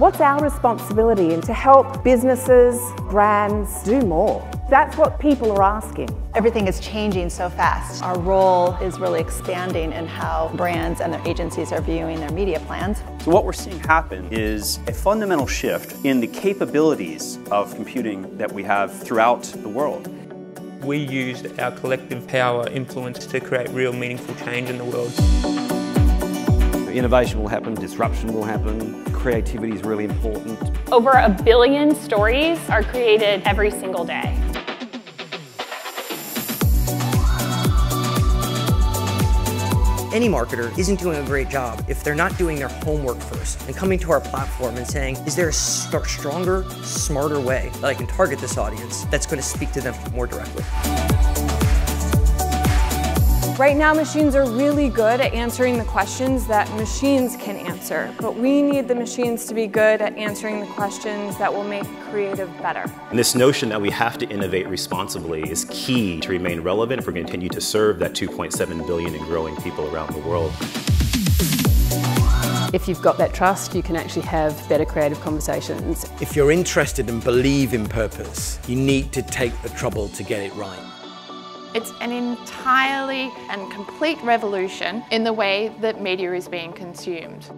What's our responsibility and to help businesses, brands do more? That's what people are asking. Everything is changing so fast. Our role is really expanding in how brands and their agencies are viewing their media plans. So what we're seeing happen is a fundamental shift in the capabilities of computing that we have throughout the world. We used our collective power influence to create real meaningful change in the world. Innovation will happen, disruption will happen, creativity is really important. Over a billion stories are created every single day. Any marketer isn't doing a great job if they're not doing their homework first and coming to our platform and saying, is there a stronger, smarter way that I can target this audience that's going to speak to them more directly? Right now, machines are really good at answering the questions that machines can answer, but we need the machines to be good at answering the questions that will make creative better. And this notion that we have to innovate responsibly is key to remain relevant if we're going to continue to serve that 2.7 billion and growing people around the world. If you've got that trust, you can actually have better creative conversations. If you're interested and believe in purpose, you need to take the trouble to get it right. It's an entirely and complete revolution in the way that media is being consumed.